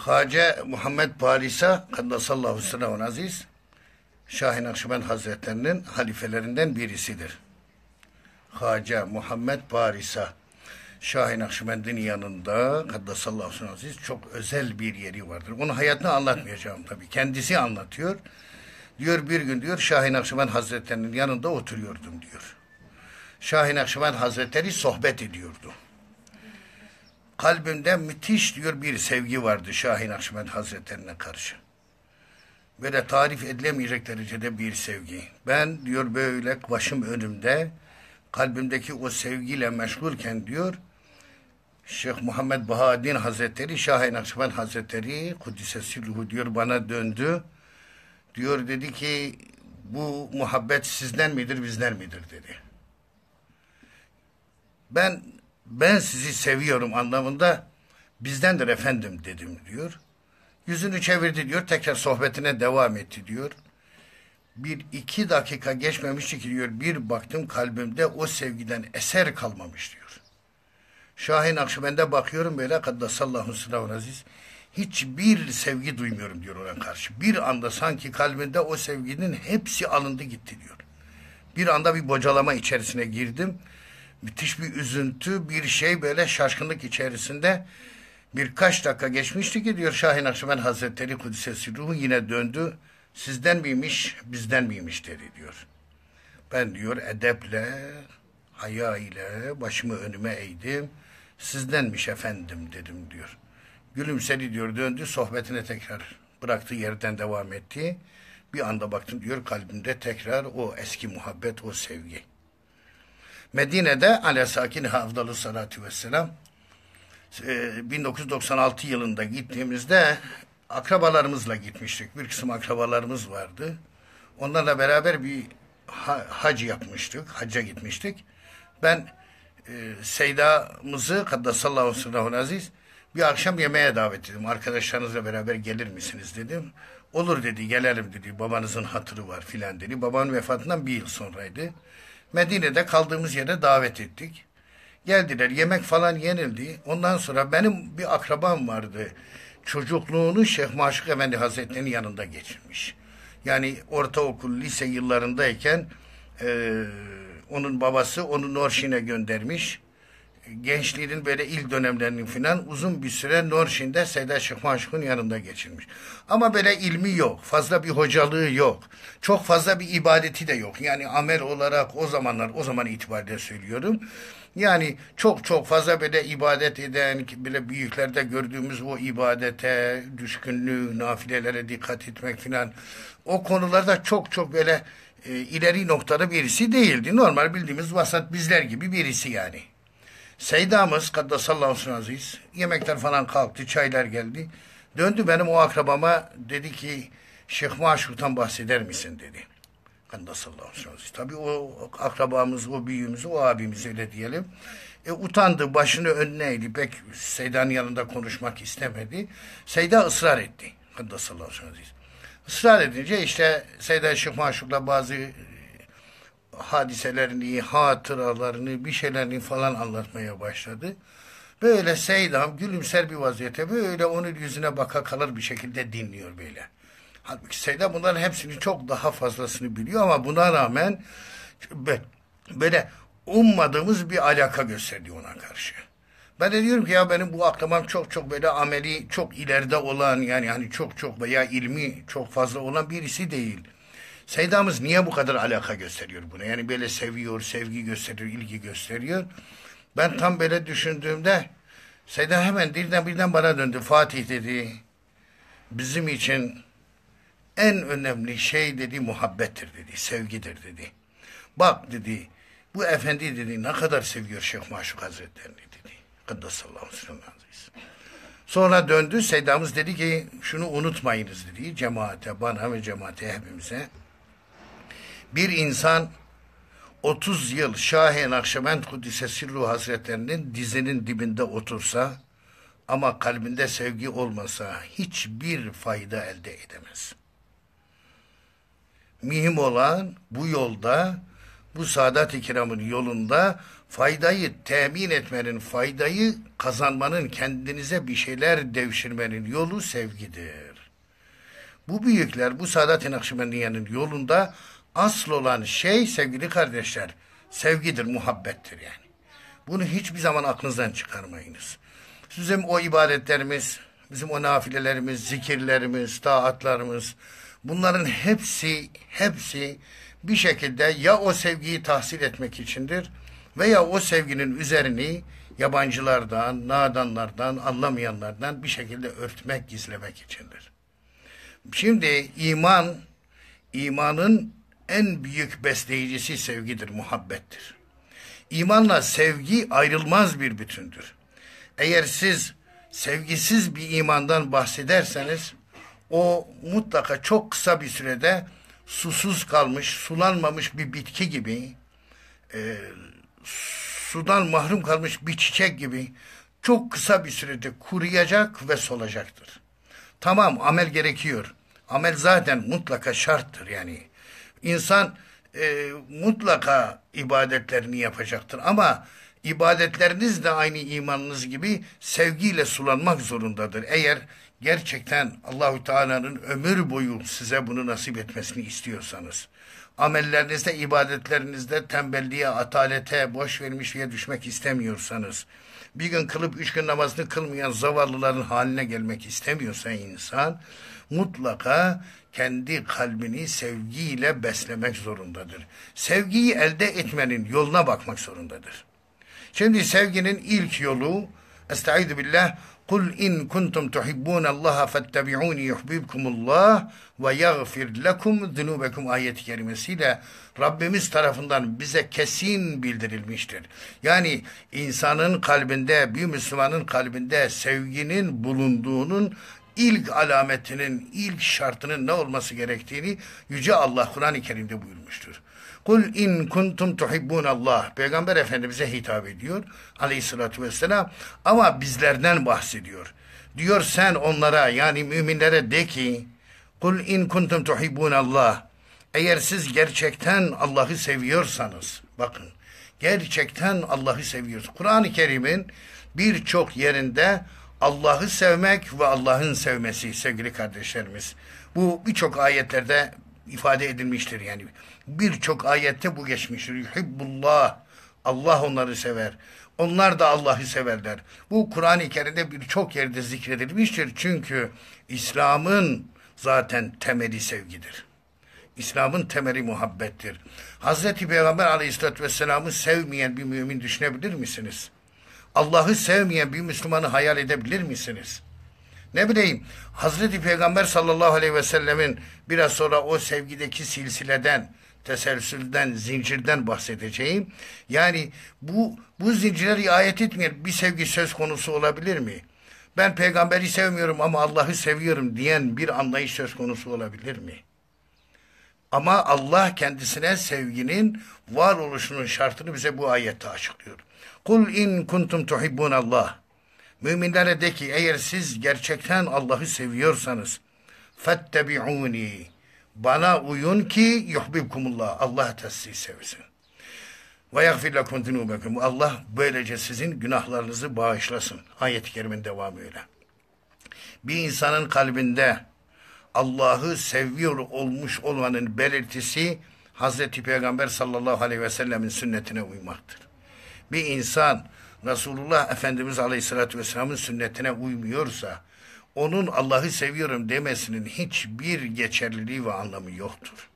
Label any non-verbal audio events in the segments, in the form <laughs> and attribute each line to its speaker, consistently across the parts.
Speaker 1: Hace Muhammed Parisa Kaddasallahu sırrahun aziz Şahin Akşibend Hazretlerinin halifelerinden birisidir. Hace Muhammed Parisa Şahin Akşibend'in yanında Kaddasallahu sırrahun aziz çok özel bir yeri vardır. Onun hayatını anlatmayacağım tabii. Kendisi anlatıyor. Diyor bir gün diyor Şahin Akşibend Hazretlerinin yanında oturuyordum diyor. Şahin Akşibend Hazretleri sohbet ediyordu kalbimde müthiş diyor bir sevgi vardı Şahin Akşemed Hazretlerine karşı. Böyle tarif edilemeyecek derecede bir sevgi. Ben diyor böyle başım önümde kalbimdeki o sevgiyle meşgulken diyor Şeyh Muhammed Bahaddin Hazretleri Şahin Akşemed Hazretleri Kudüs'e diyor bana döndü. Diyor dedi ki bu muhabbet sizden midir bizden midir dedi. Ben ben sizi seviyorum anlamında bizdendir efendim dedim diyor. Yüzünü çevirdi diyor tekrar sohbetine devam etti diyor. Bir iki dakika geçmemişti ki diyor bir baktım kalbimde o sevgiden eser kalmamış diyor. Şahin Akşibend'e bakıyorum böyle kaddasallahu sırrahun aziz. Hiçbir sevgi duymuyorum diyor ona karşı. Bir anda sanki kalbinde o sevginin hepsi alındı gitti diyor. Bir anda bir bocalama içerisine girdim müthiş bir üzüntü, bir şey böyle şaşkınlık içerisinde birkaç dakika geçmişti ki diyor Şahin Akşemen Hazretleri Kudüs'e ruhu yine döndü. Sizden miymiş, bizden miymiş dedi diyor. Ben diyor edeple, haya ile başımı önüme eğdim. Sizdenmiş efendim dedim diyor. Gülümsedi diyor döndü sohbetine tekrar bıraktığı yerden devam etti. Bir anda baktım diyor kalbimde tekrar o eski muhabbet, o sevgi. Medine'de ale sakin hafdalı salatu vesselam 1996 e, yılında gittiğimizde akrabalarımızla gitmiştik. Bir kısım akrabalarımız vardı. Onlarla beraber bir hac yapmıştık. Hacca gitmiştik. Ben e, Seyda'mızı Kaddasallahu sırrahul aziz bir akşam yemeğe davet ettim. Arkadaşlarınızla beraber gelir misiniz dedim. Olur dedi gelelim dedi. Babanızın hatırı var filan dedi. Babanın vefatından bir yıl sonraydı. Medine'de kaldığımız yere davet ettik. Geldiler yemek falan yenildi. Ondan sonra benim bir akrabam vardı. Çocukluğunu Şeyh Maşuk Efendi Hazretleri'nin yanında geçirmiş. Yani ortaokul, lise yıllarındayken e, onun babası onu Norşin'e göndermiş. Gençliğinin böyle ilk dönemlerinin filan uzun bir süre Norşin'de Seyda Şeyh Maşuk'un yanında geçirmiş. Ama böyle ilmi yok. Fazla bir hocalığı yok. Çok fazla bir ibadeti de yok. Yani amel olarak o zamanlar, o zaman itibariyle söylüyorum. Yani çok çok fazla böyle ibadet eden, bile büyüklerde gördüğümüz o ibadete, düşkünlüğü, nafilelere dikkat etmek filan. O konularda çok çok böyle e, ileri noktada birisi değildi. Normal bildiğimiz vasat bizler gibi birisi yani. Seydamız kaddasallahu aziz yemekler falan kalktı, çaylar geldi. Döndü benim o akrabama dedi ki Şeyh Maşuk'tan bahseder misin dedi. Kaddasallahu aziz. Tabii o akrabamız, o büyüğümüz, o abimiz öyle diyelim. E, utandı, başını önüne eğdi. Pek Seyda'nın yanında konuşmak istemedi. Seyda ısrar etti. Kaddasallahu aziz. Israr edince işte Seyda Şeyh Maşuk'la bazı hadiselerini, hatıralarını, bir şeylerini falan anlatmaya başladı. Böyle Seydam gülümser bir vaziyette böyle onun yüzüne baka kalır bir şekilde dinliyor böyle. Halbuki Seydam bunların hepsini çok daha fazlasını biliyor ama buna rağmen böyle ummadığımız bir alaka gösteriyor ona karşı. Ben de diyorum ki ya benim bu aklamam çok çok böyle ameli çok ileride olan yani hani çok çok veya ilmi çok fazla olan birisi değil. Seydamız niye bu kadar alaka gösteriyor buna? Yani böyle seviyor, sevgi gösteriyor, ilgi gösteriyor. Ben tam böyle düşündüğümde Seyda hemen dilden birden bana döndü. Fatih dedi, bizim için en önemli şey dedi muhabbettir dedi, sevgidir dedi. Bak dedi, bu efendi dedi ne kadar seviyor Şeyh Maşuk Hazretlerini dedi. Kaddasallahu aleyhi Sonra döndü Seydamız dedi ki şunu unutmayınız dedi cemaate, bana ve cemaate hepimize. Bir insan 30 yıl Şah-ı Nakşibend Kudüs'e Sirru Hazretlerinin dizinin dibinde otursa ama kalbinde sevgi olmasa hiçbir fayda elde edemez. Mühim olan bu yolda, bu Sadat-ı Kiram'ın yolunda faydayı temin etmenin, faydayı kazanmanın, kendinize bir şeyler devşirmenin yolu sevgidir. Bu büyükler, bu Sadat-ı Nakşibendiye'nin yolunda asıl olan şey sevgili kardeşler, sevgidir, muhabbettir yani. Bunu hiçbir zaman aklınızdan çıkarmayınız. Bizim o ibadetlerimiz, bizim o nafilelerimiz, zikirlerimiz, taatlarımız, bunların hepsi, hepsi bir şekilde ya o sevgiyi tahsil etmek içindir veya o sevginin üzerini yabancılardan, nadanlardan, anlamayanlardan bir şekilde örtmek, gizlemek içindir. Şimdi iman, imanın en büyük besleyicisi sevgidir, muhabbettir. İmanla sevgi ayrılmaz bir bütündür. Eğer siz sevgisiz bir imandan bahsederseniz o mutlaka çok kısa bir sürede susuz kalmış, sulanmamış bir bitki gibi e, sudan mahrum kalmış bir çiçek gibi çok kısa bir sürede kuruyacak ve solacaktır. Tamam amel gerekiyor. Amel zaten mutlaka şarttır yani. İnsan e, mutlaka ibadetlerini yapacaktır ama ibadetleriniz de aynı imanınız gibi sevgiyle sulanmak zorundadır. Eğer gerçekten Allahü Teala'nın ömür boyu size bunu nasip etmesini istiyorsanız, amellerinizde, ibadetlerinizde tembelliğe, atalete, boş vermişliğe düşmek istemiyorsanız, bir gün kılıp üç gün namazını kılmayan zavallıların haline gelmek istemiyorsa insan, mutlaka kendi kalbini sevgiyle beslemek zorundadır. Sevgiyi elde etmenin yoluna bakmak zorundadır. Şimdi sevginin ilk yolu, Estaizu billah, Kul in kuntum tuhibbun Allah fettebi'uni yuhibbukumullah ve yaghfir lekum zunubekum ayet-i kerimesiyle Rabbimiz tarafından bize kesin bildirilmiştir. Yani insanın kalbinde, bir Müslümanın kalbinde sevginin bulunduğunun ilk alametinin, ilk şartının ne olması gerektiğini Yüce Allah Kur'an-ı Kerim'de buyurmuştur. Kul in kuntum tuhibbun Allah. Peygamber Efendimiz'e hitap ediyor aleyhissalatü vesselam ama bizlerden bahsediyor. Diyor sen onlara yani müminlere de ki Kul in kuntum tuhibbun Allah. Eğer siz gerçekten Allah'ı seviyorsanız bakın gerçekten Allah'ı seviyorsunuz. Kur'an-ı Kerim'in birçok yerinde Allah'ı sevmek ve Allah'ın sevmesi sevgili kardeşlerimiz. Bu birçok ayetlerde ifade edilmiştir yani. Birçok ayette bu geçmiştir. Yuhibbullah. Allah onları sever. Onlar da Allah'ı severler. Bu Kur'an-ı Kerim'de birçok yerde zikredilmiştir. Çünkü İslam'ın zaten temeli sevgidir. İslam'ın temeli muhabbettir. Hazreti Peygamber aleyhissalatü vesselam'ı sevmeyen bir mümin düşünebilir misiniz? Allah'ı sevmeyen bir Müslümanı hayal edebilir misiniz? Ne bileyim Hazreti Peygamber sallallahu aleyhi ve sellemin biraz sonra o sevgideki silsileden, teselsülden, zincirden bahsedeceğim. Yani bu bu zincire riayet etmeyen bir sevgi söz konusu olabilir mi? Ben peygamberi sevmiyorum ama Allah'ı seviyorum diyen bir anlayış söz konusu olabilir mi? Ama Allah kendisine sevginin varoluşunun şartını bize bu ayette açıklıyor. Kul in kuntum tuhibbun Allah. Müminlere de ki eğer siz gerçekten Allah'ı seviyorsanız fettebi'uni bana uyun ki yuhbibkumullah Allah sizi sevsin. Ve yagfir lekum zunubekum. Allah böylece sizin günahlarınızı bağışlasın. Ayet-i kerimin devamı öyle. Bir insanın kalbinde Allah'ı seviyor olmuş olmanın belirtisi Hazreti Peygamber sallallahu aleyhi ve sellemin sünnetine uymaktır. Bir insan Resulullah Efendimiz Aleyhisselatü Vesselam'ın sünnetine uymuyorsa onun Allah'ı seviyorum demesinin hiçbir geçerliliği ve anlamı yoktur.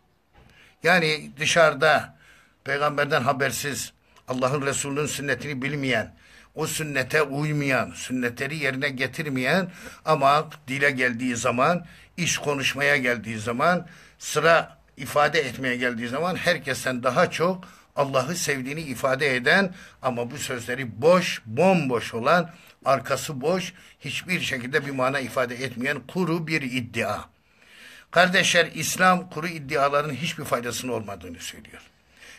Speaker 1: Yani dışarıda peygamberden habersiz Allah'ın Resulü'nün sünnetini bilmeyen, o sünnete uymayan, sünnetleri yerine getirmeyen ama dile geldiği zaman, iş konuşmaya geldiği zaman, sıra ifade etmeye geldiği zaman herkesten daha çok Allah'ı sevdiğini ifade eden ama bu sözleri boş, bomboş olan, arkası boş, hiçbir şekilde bir mana ifade etmeyen kuru bir iddia. Kardeşler İslam kuru iddiaların hiçbir faydasının olmadığını söylüyor.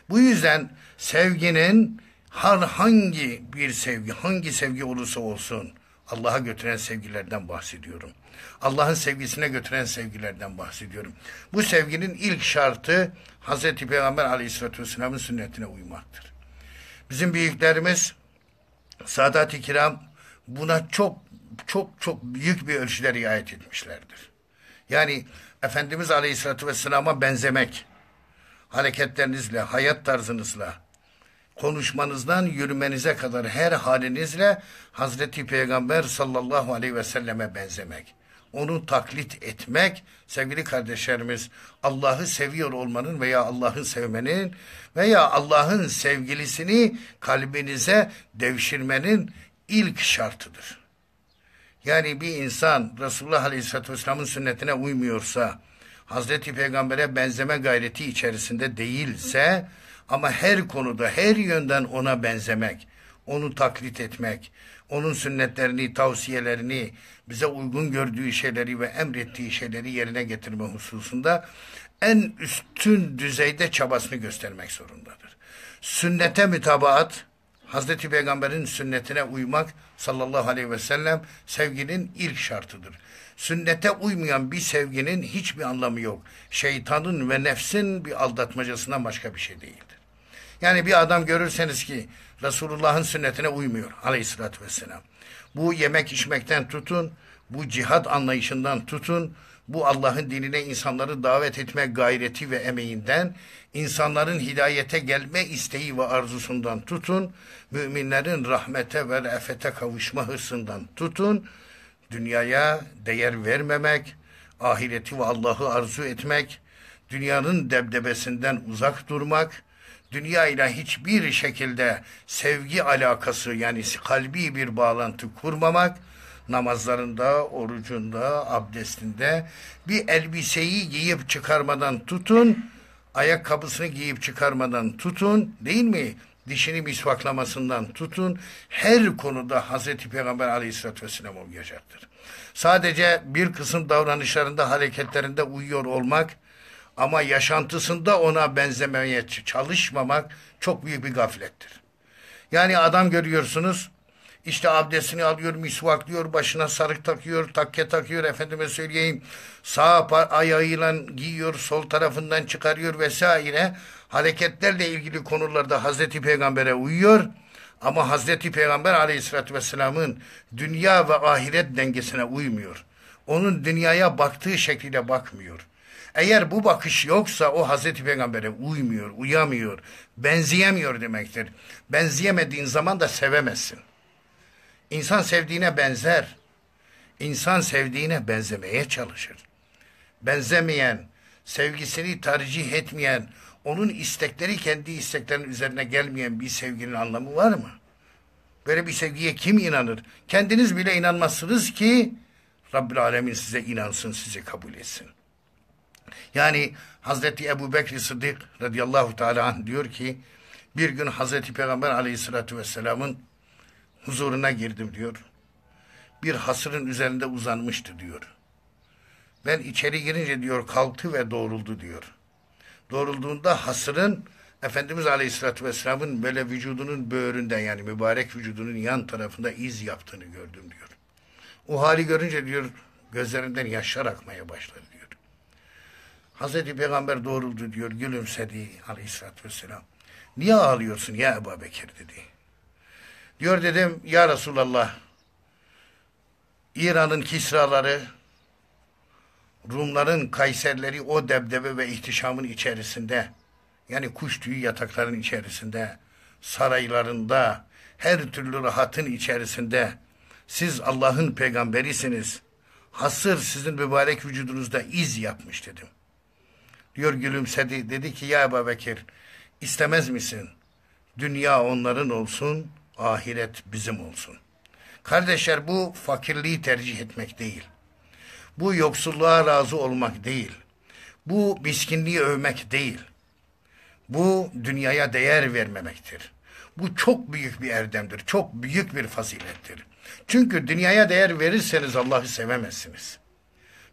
Speaker 1: Bu yüzden sevginin hangi bir sevgi, hangi sevgi olursa olsun Allah'a götüren sevgilerden bahsediyorum. Allah'ın sevgisine götüren sevgilerden bahsediyorum. Bu sevginin ilk şartı Hz. Peygamber aleyhissalatü vesselamın sünnetine uymaktır. Bizim büyüklerimiz Sadat-ı Kiram buna çok çok çok büyük bir ölçüde riayet etmişlerdir. Yani Efendimiz Aleyhisselatü Vesselam'a benzemek, hareketlerinizle, hayat tarzınızla, konuşmanızdan yürümenize kadar her halinizle Hazreti Peygamber sallallahu aleyhi ve selleme benzemek. Onu taklit etmek, sevgili kardeşlerimiz, Allah'ı seviyor olmanın veya Allah'ı sevmenin veya Allah'ın sevgilisini kalbinize devşirmenin ilk şartıdır. Yani bir insan Resulullah Aleyhisselatü Vesselam'ın sünnetine uymuyorsa, Hazreti Peygamber'e benzeme gayreti içerisinde değilse ama her konuda her yönden ona benzemek, onu taklit etmek, onun sünnetlerini, tavsiyelerini, bize uygun gördüğü şeyleri ve emrettiği şeyleri yerine getirme hususunda en üstün düzeyde çabasını göstermek zorundadır. Sünnete mütabaat, Hazreti Peygamber'in sünnetine uymak sallallahu aleyhi ve sellem sevginin ilk şartıdır. Sünnete uymayan bir sevginin hiçbir anlamı yok. Şeytanın ve nefsin bir aldatmacasından başka bir şey değildir. Yani bir adam görürseniz ki Resulullah'ın sünnetine uymuyor aleyhissalatü vesselam. Bu yemek içmekten tutun, bu cihad anlayışından tutun, bu Allah'ın dinine insanları davet etme gayreti ve emeğinden, insanların hidayete gelme isteği ve arzusundan tutun, müminlerin rahmete ve re'fete kavuşma hırsından tutun, dünyaya değer vermemek, ahireti ve Allah'ı arzu etmek, dünyanın debdebesinden uzak durmak, dünya ile hiçbir şekilde sevgi alakası yani kalbi bir bağlantı kurmamak, namazlarında, orucunda, abdestinde bir elbiseyi giyip çıkarmadan tutun, ayakkabısını giyip çıkarmadan tutun, değil mi? Dişini misvaklamasından tutun, her konuda Hazreti Peygamber aleyhissalatü vesselam olacaktır. Sadece bir kısım davranışlarında, hareketlerinde uyuyor olmak, ama yaşantısında ona benzemeye çalışmamak çok büyük bir gaflettir. Yani adam görüyorsunuz işte abdestini alıyor, misvaklıyor, başına sarık takıyor, takke takıyor, efendime söyleyeyim, sağ ayağıyla giyiyor, sol tarafından çıkarıyor vesaire. Hareketlerle ilgili konularda Hazreti Peygamber'e uyuyor. Ama Hazreti Peygamber aleyhissalatü vesselamın dünya ve ahiret dengesine uymuyor. Onun dünyaya baktığı şekliyle bakmıyor. Eğer bu bakış yoksa o Hazreti Peygamber'e uymuyor, uyamıyor, benzeyemiyor demektir. Benzeyemediğin zaman da sevemezsin. İnsan sevdiğine benzer. İnsan sevdiğine benzemeye çalışır. Benzemeyen, sevgisini tercih etmeyen, onun istekleri kendi isteklerinin üzerine gelmeyen bir sevginin anlamı var mı? Böyle bir sevgiye kim inanır? Kendiniz bile inanmazsınız ki Rabbül Alemin size inansın, size kabul etsin. Yani Hazreti Ebu Bekir Sıddık radıyallahu teala anh diyor ki bir gün Hazreti Peygamber aleyhissalatü vesselamın huzuruna girdim diyor. Bir hasırın üzerinde uzanmıştı diyor. Ben içeri girince diyor kalktı ve doğruldu diyor. Doğrulduğunda hasırın Efendimiz Aleyhisselatü Vesselam'ın böyle vücudunun böğründe yani mübarek vücudunun yan tarafında iz yaptığını gördüm diyor. O hali görünce diyor gözlerinden yaşlar akmaya başladı. Hazreti Peygamber doğruldu diyor gülümsedi Aleyhisselatü Vesselam. Niye ağlıyorsun ya Ebu Bekir dedi. Diyor dedim ya Resulallah İran'ın Kisraları Rumların Kayserleri o debdebe ve ihtişamın içerisinde yani kuş tüyü yatakların içerisinde saraylarında her türlü rahatın içerisinde siz Allah'ın peygamberisiniz. Hasır sizin mübarek vücudunuzda iz yapmış dedim. Diyor gülümsedi. Dedi ki ya Ebu Bekir istemez misin? Dünya onların olsun, ahiret bizim olsun. Kardeşler bu fakirliği tercih etmek değil. Bu yoksulluğa razı olmak değil. Bu miskinliği övmek değil. Bu dünyaya değer vermemektir. Bu çok büyük bir erdemdir. Çok büyük bir fazilettir. Çünkü dünyaya değer verirseniz Allah'ı sevemezsiniz.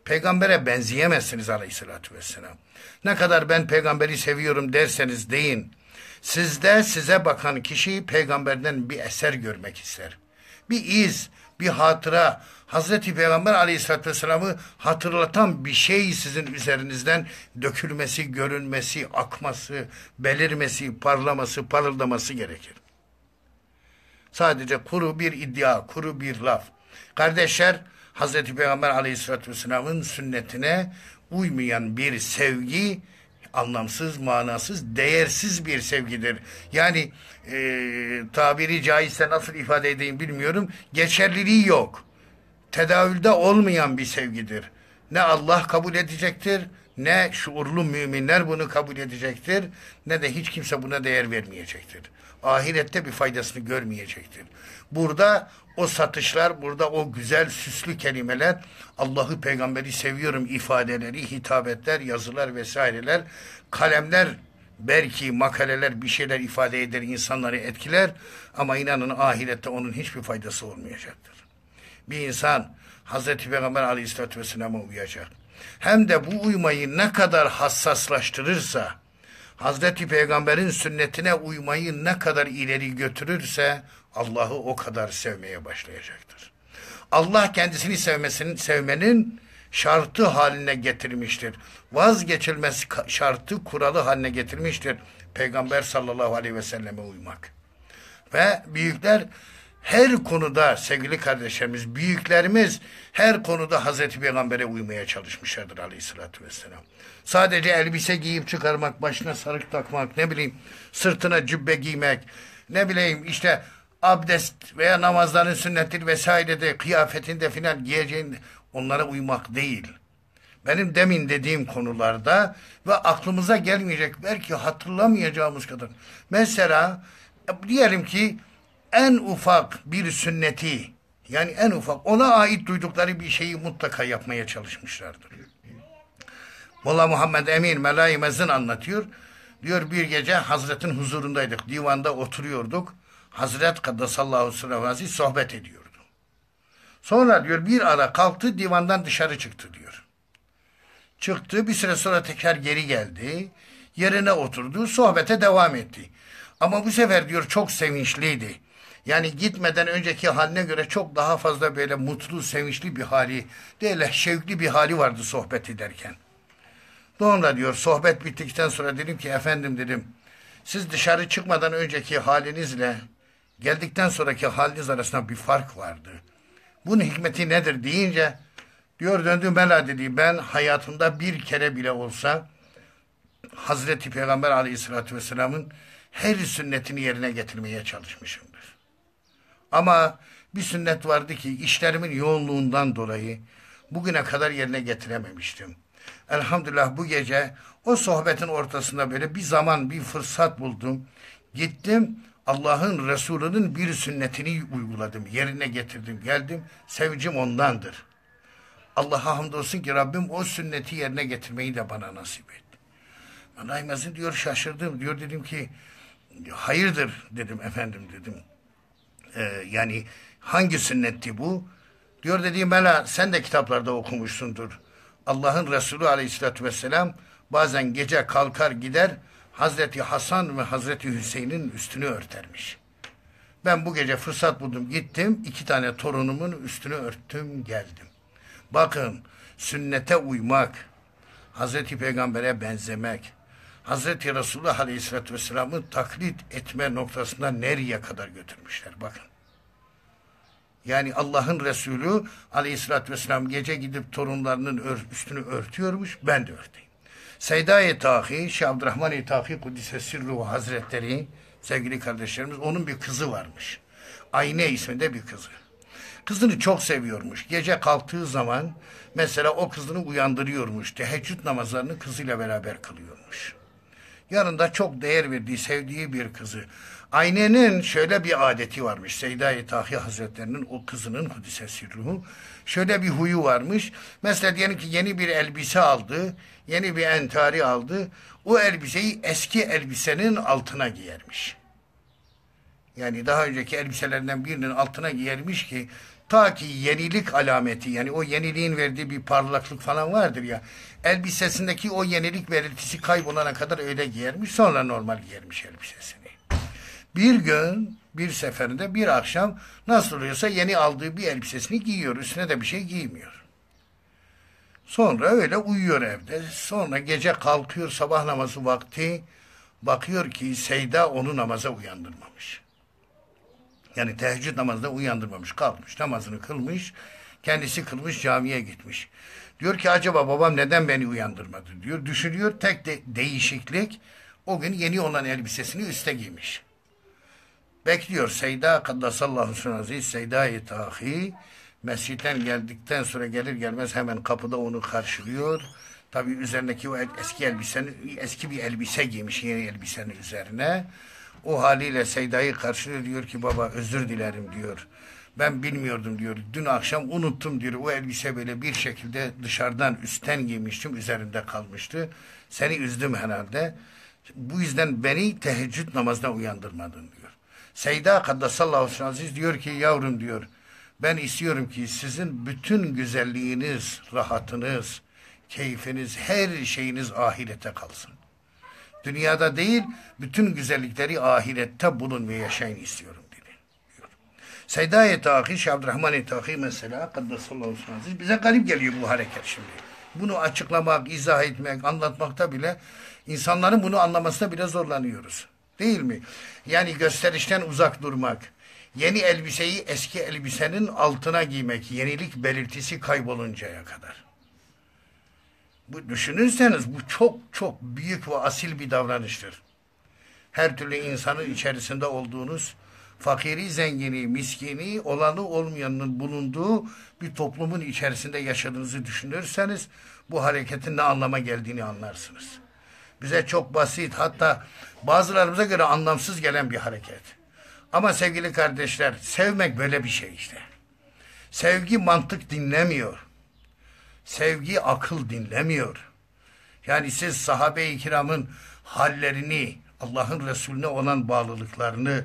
Speaker 1: Peygambere benzeyemezsiniz aleyhissalatü vesselam. Ne kadar ben peygamberi seviyorum derseniz deyin. Sizde size bakan kişi peygamberden bir eser görmek ister. Bir iz, bir hatıra, Hazreti Peygamber aleyhissalatü vesselam'ı hatırlatan bir şey sizin üzerinizden dökülmesi, görünmesi, akması, belirmesi, parlaması, parıldaması gerekir. Sadece kuru bir iddia, kuru bir laf. Kardeşler, Hazreti Peygamber aleyhissalatü vesselamın sünnetine uymayan bir sevgi anlamsız, manasız, değersiz bir sevgidir. Yani e, tabiri caizse nasıl ifade edeyim bilmiyorum. Geçerliliği yok. Tedavülde olmayan bir sevgidir. Ne Allah kabul edecektir, ne şuurlu müminler bunu kabul edecektir, ne de hiç kimse buna değer vermeyecektir. Ahirette bir faydasını görmeyecektir. Burada o satışlar, burada o güzel süslü kelimeler, Allah'ı peygamberi seviyorum ifadeleri, hitabetler, yazılar vesaireler, kalemler, belki makaleler bir şeyler ifade eder, insanları etkiler ama inanın ahirette onun hiçbir faydası olmayacaktır. Bir insan Hazreti Peygamber aleyhissalatü vesselam'a uyacak. Hem de bu uymayı ne kadar hassaslaştırırsa, Hazreti Peygamber'in sünnetine uymayı ne kadar ileri götürürse Allah'ı o kadar sevmeye başlayacaktır. Allah kendisini sevmesinin sevmenin şartı haline getirmiştir. Vazgeçilmez şartı kuralı haline getirmiştir. Peygamber sallallahu aleyhi ve selleme uymak. Ve büyükler her konuda sevgili kardeşlerimiz, büyüklerimiz her konuda Hazreti Peygamber'e uymaya çalışmışlardır aleyhissalatü vesselam. Sadece elbise giyip çıkarmak, başına sarık takmak, ne bileyim sırtına cübbe giymek, ne bileyim işte abdest veya namazların sünnettir vesairede, kıyafetinde filan giyeceğin onlara uymak değil. Benim demin dediğim konularda ve aklımıza gelmeyecek belki hatırlamayacağımız kadar. Mesela diyelim ki en ufak bir sünneti yani en ufak ona ait duydukları bir şeyi mutlaka yapmaya çalışmışlardır. Molla Muhammed Emin Melai Mezin anlatıyor. Diyor bir gece Hazretin huzurundaydık. Divanda oturuyorduk. Hazret Kaddasallahu Sırravazi sohbet ediyordu. Sonra diyor bir ara kalktı divandan dışarı çıktı diyor. Çıktı bir süre sonra tekrar geri geldi. Yerine oturdu sohbete devam etti. Ama bu sefer diyor çok sevinçliydi. Yani gitmeden önceki haline göre çok daha fazla böyle mutlu, sevinçli bir hali, değil, şevkli bir hali vardı sohbet ederken. Sonra diyor sohbet bittikten sonra dedim ki efendim dedim siz dışarı çıkmadan önceki halinizle geldikten sonraki haliniz arasında bir fark vardı. Bunun hikmeti nedir deyince diyor döndüm Mela dedi ben hayatımda bir kere bile olsa Hazreti Peygamber aleyhissalatü vesselamın her sünnetini yerine getirmeye çalışmışımdır. Ama bir sünnet vardı ki işlerimin yoğunluğundan dolayı bugüne kadar yerine getirememiştim. Elhamdülillah bu gece o sohbetin ortasında böyle bir zaman bir fırsat buldum. Gittim Allah'ın Resulü'nün bir sünnetini uyguladım. Yerine getirdim geldim. Sevincim ondandır. Allah'a hamdolsun ki Rabbim o sünneti yerine getirmeyi de bana nasip etti. Naymaz'ın diyor şaşırdım. Diyor dedim ki hayırdır dedim efendim dedim. Ee, yani hangi sünnetti bu? Diyor dediğim bana sen de kitaplarda okumuşsundur. Allah'ın Resulü aleyhissalatü vesselam bazen gece kalkar gider Hazreti Hasan ve Hazreti Hüseyin'in üstünü örtermiş. Ben bu gece fırsat buldum gittim iki tane torunumun üstünü örttüm geldim. Bakın sünnete uymak, Hazreti Peygamber'e benzemek, Hazreti Resulullah Aleyhisselatü Vesselam'ı taklit etme noktasında nereye kadar götürmüşler bakın. Yani Allah'ın Resulü aleyhissalatü vesselam gece gidip torunlarının ör, üstünü örtüyormuş. Ben de örteyim. Seyda-i Tahi, Şeyh Abdurrahman-i Tahi Kudüs'e Sirruhu Hazretleri, sevgili kardeşlerimiz, onun bir kızı varmış. Ayne isminde bir kızı. Kızını çok seviyormuş. Gece kalktığı zaman mesela o kızını uyandırıyormuş. Teheccüd namazlarını kızıyla beraber kılıyormuş. Yanında çok değer verdiği, sevdiği bir kızı. Ayne'nin şöyle bir adeti varmış. Seyda-i Tahi Hazretlerinin o kızının Kudüs'e sirruhu. Şöyle bir huyu varmış. Mesela diyelim ki yeni bir elbise aldı. Yeni bir entari aldı. O elbiseyi eski elbisenin altına giyermiş. Yani daha önceki elbiselerinden birinin altına giyermiş ki ta ki yenilik alameti yani o yeniliğin verdiği bir parlaklık falan vardır ya elbisesindeki o yenilik belirtisi kaybolana kadar öyle giyermiş sonra normal giyermiş elbisesini. Bir gün bir seferinde bir akşam nasıl oluyorsa yeni aldığı bir elbisesini giyiyor. Üstüne de bir şey giymiyor. Sonra öyle uyuyor evde. Sonra gece kalkıyor sabah namazı vakti. Bakıyor ki Seyda onu namaza uyandırmamış. Yani teheccüd namazında uyandırmamış. Kalkmış namazını kılmış. Kendisi kılmış camiye gitmiş. Diyor ki acaba babam neden beni uyandırmadı diyor. Düşünüyor tek de değişiklik o gün yeni olan elbisesini üste giymiş. Bekliyor Seyda Kaddasallahu Aziz Seyda-i Tahi mescitten geldikten sonra gelir gelmez hemen kapıda onu karşılıyor. Tabi üzerindeki o eski elbisenin eski bir elbise giymiş yeni elbisenin üzerine. O haliyle Seyda'yı karşılıyor diyor ki baba özür dilerim diyor. Ben bilmiyordum diyor. Dün akşam unuttum diyor. O elbise böyle bir şekilde dışarıdan üstten giymiştim. Üzerinde kalmıştı. Seni üzdüm herhalde. Bu yüzden beni teheccüd namazına uyandırmadın diyor. Seyda Kaddasallahu Aziz diyor ki yavrum diyor. Ben istiyorum ki sizin bütün güzelliğiniz, rahatınız, keyfiniz, her şeyiniz ahirete kalsın. Dünyada değil, bütün güzellikleri ahirette bulun ve yaşayın istiyorum dedi. Diyor. Seyda-i Tahi, Şeyh Abdurrahman-i Tahi mesela, Kaddasallahu Aziz, bize garip geliyor bu hareket şimdi. Bunu açıklamak, izah etmek, anlatmakta bile insanların bunu anlamasına bile zorlanıyoruz. Değil mi? Yani gösterişten uzak durmak, yeni elbiseyi eski elbisenin altına giymek, yenilik belirtisi kayboluncaya kadar. Bu düşünürseniz bu çok çok büyük ve asil bir davranıştır. Her türlü insanın içerisinde olduğunuz fakiri, zengini, miskini, olanı olmayanın bulunduğu bir toplumun içerisinde yaşadığınızı düşünürseniz bu hareketin ne anlama geldiğini anlarsınız. Bize çok basit hatta bazılarımıza göre anlamsız gelen bir hareket. Ama sevgili kardeşler sevmek böyle bir şey işte. Sevgi mantık dinlemiyor. Sevgi akıl dinlemiyor. Yani siz sahabe-i kiramın hallerini, Allah'ın Resulüne olan bağlılıklarını,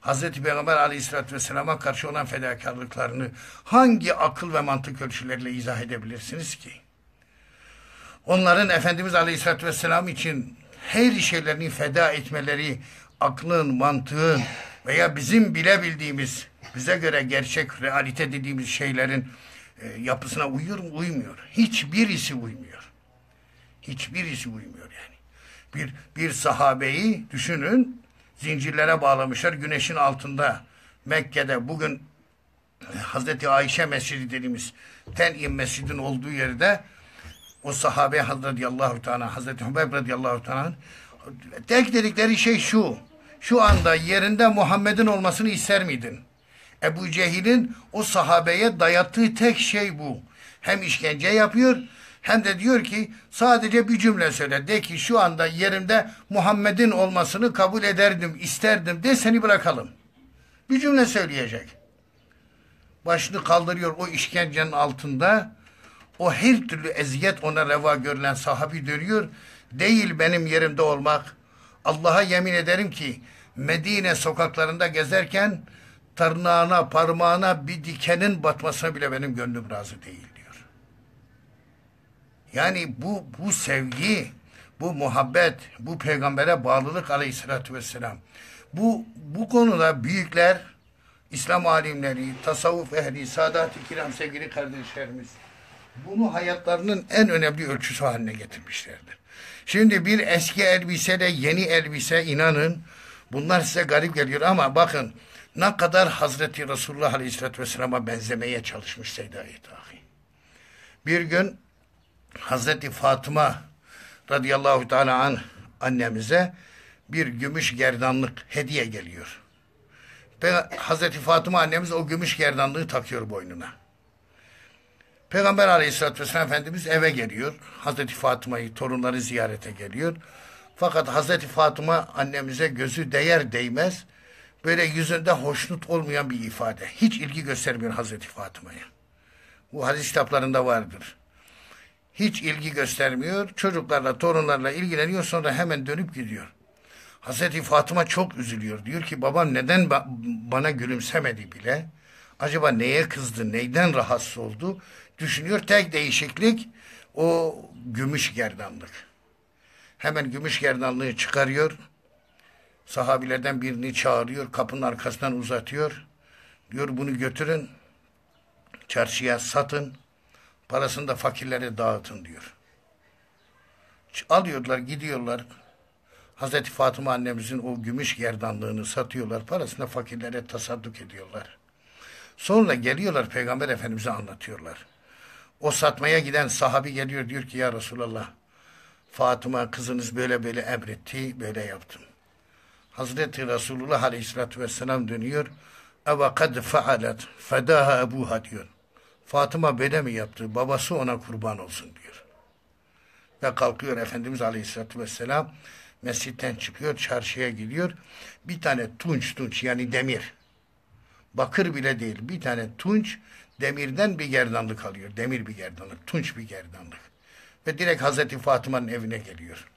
Speaker 1: Hazreti Peygamber aleyhissalatü vesselama karşı olan fedakarlıklarını hangi akıl ve mantık ölçüleriyle izah edebilirsiniz ki? Onların Efendimiz aleyhissalatü vesselam için her şeylerini feda etmeleri aklın, mantığın veya bizim bilebildiğimiz, bize göre gerçek, realite dediğimiz şeylerin e, yapısına uyuyor mu? Uymuyor. Hiçbirisi uymuyor. Hiçbirisi uymuyor yani. Bir, bir sahabeyi düşünün, zincirlere bağlamışlar güneşin altında. Mekke'de bugün e, Hazreti Ayşe Mescidi dediğimiz Ten'im Mescidin olduğu yerde o sahabe radıyallahu teala Hazreti Hubeyb radıyallahu teala tek dedikleri şey şu. Şu anda yerinde Muhammed'in olmasını ister miydin? Ebu Cehil'in o sahabeye dayattığı tek şey bu. Hem işkence yapıyor hem de diyor ki sadece bir cümle söyle. De ki şu anda yerimde Muhammed'in olmasını kabul ederdim, isterdim de seni bırakalım. Bir cümle söyleyecek. Başını kaldırıyor o işkencenin altında. O her türlü eziyet ona reva görülen sahabi dönüyor. Değil benim yerimde olmak. Allah'a yemin ederim ki Medine sokaklarında gezerken tırnağına, parmağına bir dikenin batmasına bile benim gönlüm razı değil diyor. Yani bu, bu sevgi, bu muhabbet, bu peygambere bağlılık aleyhissalatü vesselam. Bu, bu konuda büyükler, İslam alimleri, tasavvuf ehli, sadat-ı kiram sevgili kardeşlerimiz, bunu hayatlarının en önemli ölçüsü haline getirmişlerdir. Şimdi bir eski elbise de yeni elbise inanın bunlar size garip geliyor ama bakın ne kadar Hazreti Resulullah Aleyhisselatü Vesselam'a benzemeye çalışmış Seyda-i. Bir gün Hazreti Fatıma radıyallahu teala an annemize bir gümüş gerdanlık hediye geliyor. Ve Hazreti Fatıma annemiz o gümüş gerdanlığı takıyor boynuna. Peygamber aleyhissalatü vesselam Efendimiz eve geliyor. Hazreti Fatıma'yı torunları ziyarete geliyor. Fakat Hazreti Fatıma annemize gözü değer değmez böyle yüzünde hoşnut olmayan bir ifade. Hiç ilgi göstermiyor Hazreti Fatıma'ya. Bu hadis kitaplarında vardır. Hiç ilgi göstermiyor. Çocuklarla, torunlarla ilgileniyor sonra hemen dönüp gidiyor. Hazreti Fatıma çok üzülüyor. Diyor ki babam neden ba bana gülümsemedi bile? Acaba neye kızdı, neyden rahatsız oldu? Düşünüyor tek değişiklik o gümüş gerdanlık. Hemen gümüş gerdanlığı çıkarıyor. Sahabilerden birini çağırıyor. Kapının arkasından uzatıyor. Diyor bunu götürün. Çarşıya satın. Parasını da fakirlere dağıtın diyor. Alıyorlar gidiyorlar. Hazreti Fatıma annemizin o gümüş gerdanlığını satıyorlar. Parasına fakirlere tasadduk ediyorlar. Sonra geliyorlar Peygamber Efendimiz'e anlatıyorlar. O satmaya giden sahabi geliyor diyor ki ya Resulallah Fatıma kızınız böyle böyle emretti, böyle yaptım. Hazreti Resulullah Aleyhisselatü Vesselam dönüyor. Eva kad faalet fedaha ebuha diyor. Fatıma böyle mi yaptı? Babası ona kurban olsun diyor. Ve kalkıyor Efendimiz Aleyhisselatü Vesselam mescitten çıkıyor, çarşıya gidiyor. Bir tane tunç tunç yani demir. Bakır bile değil. Bir tane tunç demirden bir gerdanlık alıyor. Demir bir gerdanlık, tunç bir gerdanlık. Ve direkt Hazreti Fatıma'nın evine geliyor.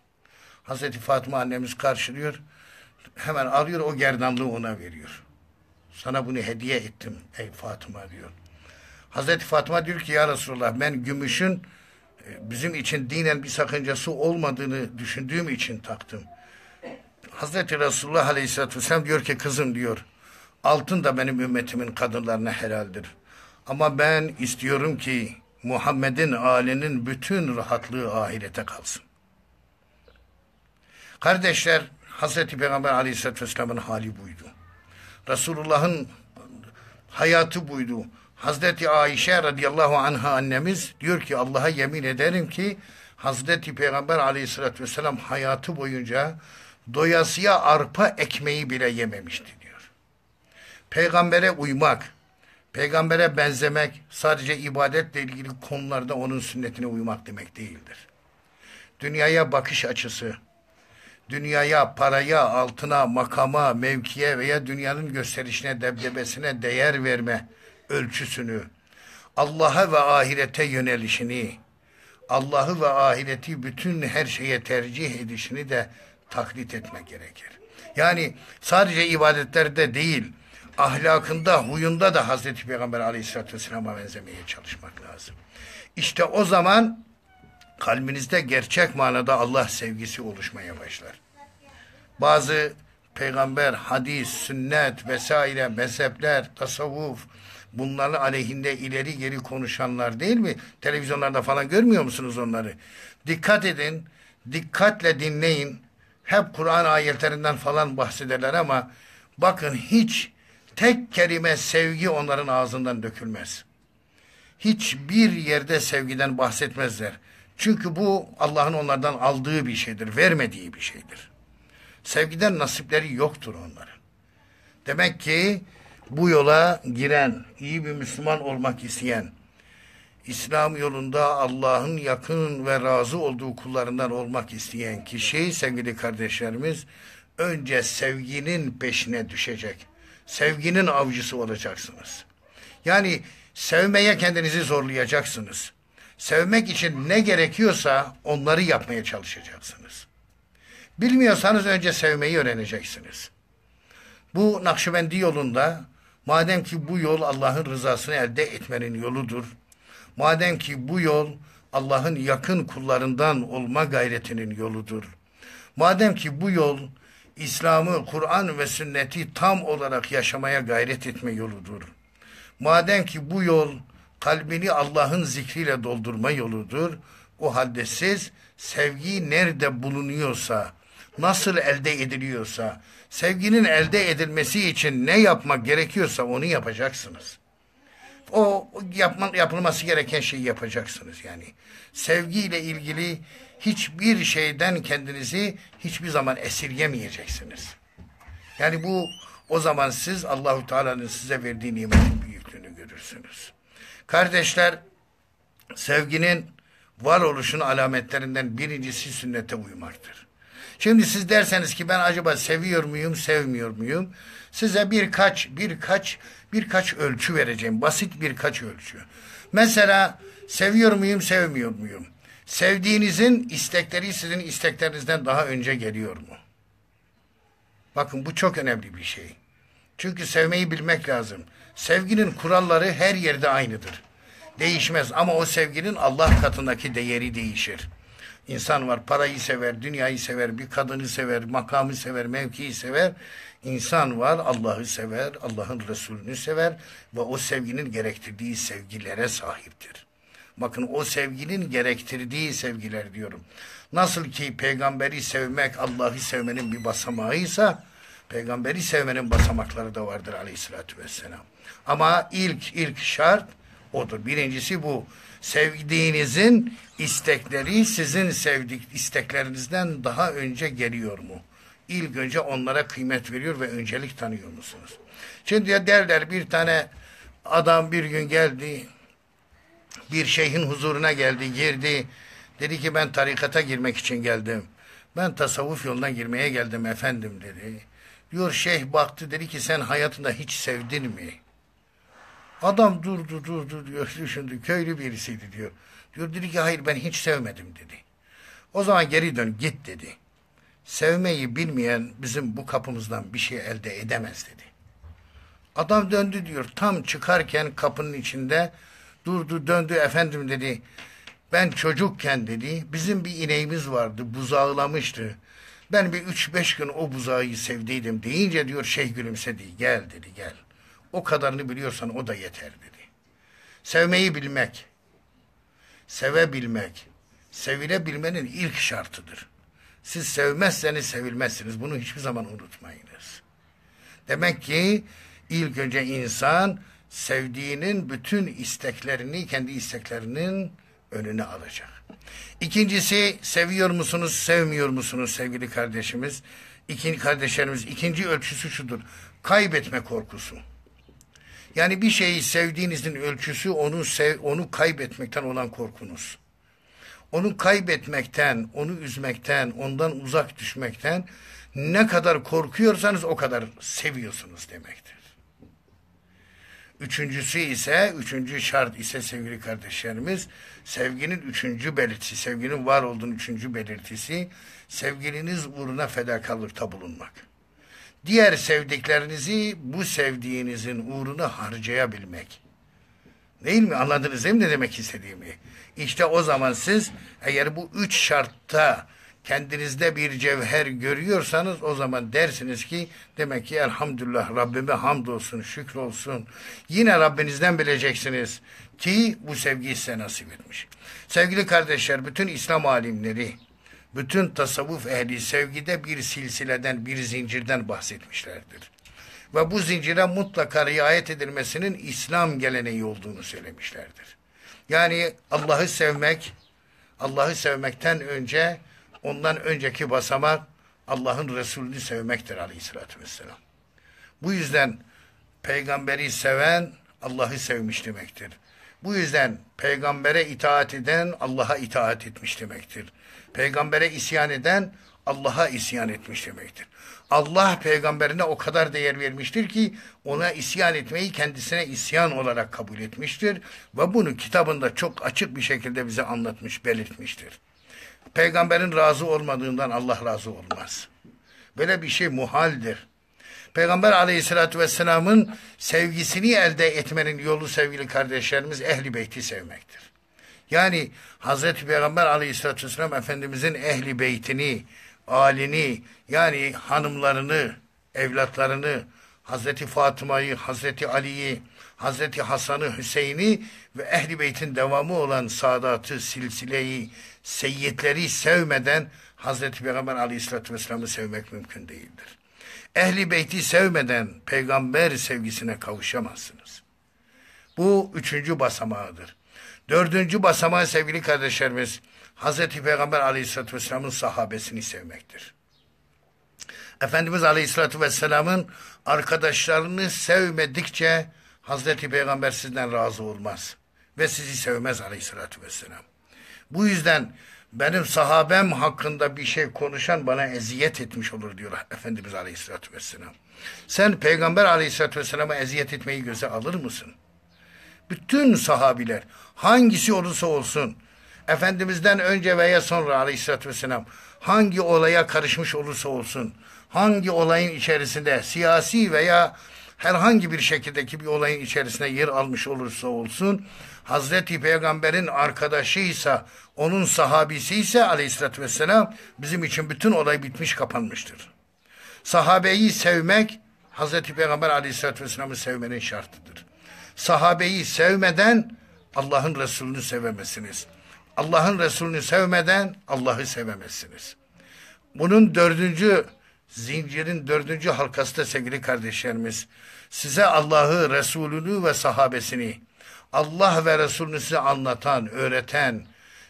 Speaker 1: Hazreti Fatıma annemiz karşılıyor. Hemen alıyor o gerdanlığı ona veriyor. Sana bunu hediye ettim ey Fatıma diyor. Hazreti Fatıma diyor ki ya Resulallah ben gümüşün e, bizim için dinen bir sakıncası olmadığını düşündüğüm için taktım. Hazreti Resulullah Aleyhisselatü Vesselam diyor ki kızım diyor altın da benim ümmetimin kadınlarına helaldir. Ama ben istiyorum ki Muhammed'in âlinin bütün rahatlığı ahirete kalsın. Kardeşler, Hazreti Peygamber Aleyhisselatü Vesselam'ın hali buydu. Resulullah'ın hayatı buydu. Hazreti Ayşe radıyallahu anha annemiz diyor ki Allah'a yemin ederim ki Hazreti Peygamber aleyhissalatü vesselam hayatı boyunca doyasıya arpa ekmeği bile yememişti diyor. Peygambere uymak, peygambere benzemek sadece ibadetle ilgili konularda onun sünnetine uymak demek değildir. Dünyaya bakış açısı, dünyaya, paraya, altına, makama, mevkiye veya dünyanın gösterişine, debdebesine değer verme ölçüsünü, Allah'a ve ahirete yönelişini, Allah'ı ve ahireti bütün her şeye tercih edişini de taklit etmek gerekir. Yani sadece ibadetlerde değil, ahlakında, huyunda da Hazreti Peygamber aleyhissalatü vesselam'a benzemeye çalışmak lazım. İşte o zaman kalbinizde gerçek manada Allah sevgisi oluşmaya başlar. Bazı peygamber, hadis, sünnet vesaire, mezhepler, tasavvuf bunların aleyhinde ileri geri konuşanlar değil mi? Televizyonlarda falan görmüyor musunuz onları? Dikkat edin, dikkatle dinleyin. Hep Kur'an ayetlerinden falan bahsederler ama bakın hiç tek kelime sevgi onların ağzından dökülmez. Hiçbir yerde sevgiden bahsetmezler. Çünkü bu Allah'ın onlardan aldığı bir şeydir, vermediği bir şeydir. Sevgiden nasipleri yoktur onların. Demek ki bu yola giren, iyi bir Müslüman olmak isteyen, İslam yolunda Allah'ın yakın ve razı olduğu kullarından olmak isteyen kişi sevgili kardeşlerimiz önce sevginin peşine düşecek. Sevginin avcısı olacaksınız. Yani sevmeye kendinizi zorlayacaksınız. Sevmek için ne gerekiyorsa onları yapmaya çalışacaksınız. Bilmiyorsanız önce sevmeyi öğreneceksiniz. Bu Nakşibendi yolunda madem ki bu yol Allah'ın rızasını elde etmenin yoludur. Madem ki bu yol Allah'ın yakın kullarından olma gayretinin yoludur. Madem ki bu yol İslam'ı, Kur'an ve sünneti tam olarak yaşamaya gayret etme yoludur. Madem ki bu yol kalbini Allah'ın zikriyle doldurma yoludur. O halde siz sevgi nerede bulunuyorsa, nasıl elde ediliyorsa, sevginin elde edilmesi için ne yapmak gerekiyorsa onu yapacaksınız. O yapma, yapılması gereken şeyi yapacaksınız yani. Sevgiyle ilgili hiçbir şeyden kendinizi hiçbir zaman esirgemeyeceksiniz. Yani bu o zaman siz Allahu Teala'nın size verdiği nimetin büyüklüğünü görürsünüz. Kardeşler, sevginin varoluşun alametlerinden birincisi sünnete uymaktır. Şimdi siz derseniz ki ben acaba seviyor muyum, sevmiyor muyum? Size birkaç, birkaç, birkaç ölçü vereceğim. Basit birkaç ölçü. Mesela seviyor muyum, sevmiyor muyum? Sevdiğinizin istekleri sizin isteklerinizden daha önce geliyor mu? Bakın bu çok önemli bir şey. Çünkü sevmeyi bilmek lazım. Sevginin kuralları her yerde aynıdır. Değişmez ama o sevginin Allah katındaki değeri değişir. İnsan var parayı sever, dünyayı sever, bir kadını sever, makamı sever, mevkiyi sever. İnsan var Allah'ı sever, Allah'ın Resulünü sever ve o sevginin gerektirdiği sevgilere sahiptir. Bakın o sevginin gerektirdiği sevgiler diyorum. Nasıl ki peygamberi sevmek Allah'ı sevmenin bir basamağıysa peygamberi sevmenin basamakları da vardır aleyhissalatü vesselam. Ama ilk ilk şart odur. Birincisi bu. Sevdiğinizin istekleri sizin sevdik isteklerinizden daha önce geliyor mu? İlk önce onlara kıymet veriyor ve öncelik tanıyor musunuz? Şimdi derler bir tane adam bir gün geldi bir şeyhin huzuruna geldi, girdi. Dedi ki ben tarikata girmek için geldim. Ben tasavvuf yoluna girmeye geldim efendim dedi. Diyor şeyh baktı dedi ki sen hayatında hiç sevdin mi? Adam durdu durdu diyor <laughs> düşündü köylü birisiydi diyor. Diyor dedi ki hayır ben hiç sevmedim dedi. O zaman geri dön git dedi. Sevmeyi bilmeyen bizim bu kapımızdan bir şey elde edemez dedi. Adam döndü diyor tam çıkarken kapının içinde Durdu döndü efendim dedi. Ben çocukken dedi bizim bir ineğimiz vardı buzağılamıştı. Ben bir üç beş gün o buzağı sevdiydim deyince diyor şey gülümsedi. Gel dedi gel. O kadarını biliyorsan o da yeter dedi. Sevmeyi bilmek, sevebilmek, sevilebilmenin ilk şartıdır. Siz sevmezseniz sevilmezsiniz. Bunu hiçbir zaman unutmayınız. Demek ki ilk önce insan sevdiğinin bütün isteklerini, kendi isteklerinin önüne alacak. İkincisi seviyor musunuz, sevmiyor musunuz sevgili kardeşimiz? İkinci kardeşlerimiz ikinci ölçüsü şudur. Kaybetme korkusu. Yani bir şeyi sevdiğinizin ölçüsü onu sev, onu kaybetmekten olan korkunuz. Onu kaybetmekten, onu üzmekten, ondan uzak düşmekten ne kadar korkuyorsanız o kadar seviyorsunuz demektir. Üçüncüsü ise, üçüncü şart ise sevgili kardeşlerimiz, sevginin üçüncü belirtisi, sevginin var olduğunun üçüncü belirtisi, sevgiliniz uğruna fedakarlıkta bulunmak. Diğer sevdiklerinizi bu sevdiğinizin uğruna harcayabilmek. Değil mi? Anladınız değil mi ne demek istediğimi? İşte o zaman siz eğer bu üç şartta kendinizde bir cevher görüyorsanız o zaman dersiniz ki demek ki elhamdülillah Rabbime hamdolsun, şükür olsun. Yine Rabbinizden bileceksiniz ki bu sevgiyi size nasip etmiş. Sevgili kardeşler, bütün İslam alimleri, bütün tasavvuf ehli sevgide bir silsileden, bir zincirden bahsetmişlerdir. Ve bu zincire mutlaka riayet edilmesinin İslam geleneği olduğunu söylemişlerdir. Yani Allah'ı sevmek, Allah'ı sevmekten önce Ondan önceki basamak Allah'ın Resulünü sevmektir aleyhissalatü vesselam. Bu yüzden peygamberi seven Allah'ı sevmiş demektir. Bu yüzden peygambere itaat eden Allah'a itaat etmiş demektir. Peygambere isyan eden Allah'a isyan etmiş demektir. Allah peygamberine o kadar değer vermiştir ki ona isyan etmeyi kendisine isyan olarak kabul etmiştir ve bunu kitabında çok açık bir şekilde bize anlatmış, belirtmiştir. Peygamberin razı olmadığından Allah razı olmaz. Böyle bir şey muhaldir. Peygamber aleyhissalatü vesselamın sevgisini elde etmenin yolu sevgili kardeşlerimiz ehli beyti sevmektir. Yani Hazreti Peygamber aleyhissalatü vesselam Efendimizin ehli beytini, alini yani hanımlarını, evlatlarını, Hazreti Fatıma'yı, Hazreti Ali'yi, Hazreti Hasan'ı, Hüseyin'i ve Ehli Beyt'in devamı olan Sadat'ı, silsileyi, seyyidleri sevmeden Hazreti Peygamber Aleyhisselatü Vesselam'ı sevmek mümkün değildir. Ehli Beyt'i sevmeden peygamber sevgisine kavuşamazsınız. Bu üçüncü basamağıdır. Dördüncü basamağı sevgili kardeşlerimiz Hazreti Peygamber Aleyhisselatü Vesselam'ın sahabesini sevmektir. Efendimiz Aleyhisselatü Vesselam'ın arkadaşlarını sevmedikçe Hazreti Peygamber sizden razı olmaz. Ve sizi sevmez Aleyhisselatü Vesselam. Bu yüzden benim sahabem hakkında bir şey konuşan bana eziyet etmiş olur diyor Efendimiz Aleyhisselatü Vesselam. Sen Peygamber Aleyhisselatü Vesselam'a eziyet etmeyi göze alır mısın? Bütün sahabiler hangisi olursa olsun Efendimiz'den önce veya sonra Aleyhisselatü Vesselam hangi olaya karışmış olursa olsun hangi olayın içerisinde siyasi veya herhangi bir şekildeki bir olayın içerisinde yer almış olursa olsun Hazreti Peygamber'in arkadaşıysa onun sahabisi ise aleyhissalatü vesselam bizim için bütün olay bitmiş kapanmıştır. Sahabeyi sevmek Hazreti Peygamber aleyhissalatü vesselam'ı sevmenin şartıdır. Sahabeyi sevmeden Allah'ın Resulünü sevemezsiniz. Allah'ın Resulünü sevmeden Allah'ı sevemezsiniz. Bunun dördüncü zincirin dördüncü halkası da sevgili kardeşlerimiz. Size Allah'ı, Resulünü ve sahabesini Allah ve Resulünü size anlatan, öğreten,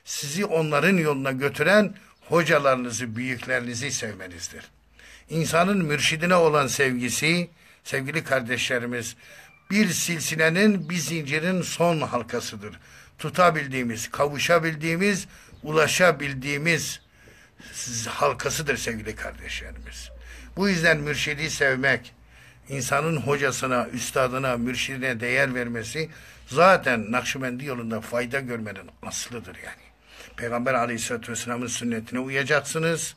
Speaker 1: sizi onların yoluna götüren hocalarınızı, büyüklerinizi sevmenizdir. İnsanın mürşidine olan sevgisi, sevgili kardeşlerimiz, bir silsilenin, bir zincirin son halkasıdır. Tutabildiğimiz, kavuşabildiğimiz, ulaşabildiğimiz halkasıdır sevgili kardeşlerimiz. Bu yüzden mürşidi sevmek, insanın hocasına, üstadına, mürşidine değer vermesi zaten Nakşibendi yolunda fayda görmenin aslıdır yani. Peygamber aleyhissalatü vesselamın sünnetine uyacaksınız.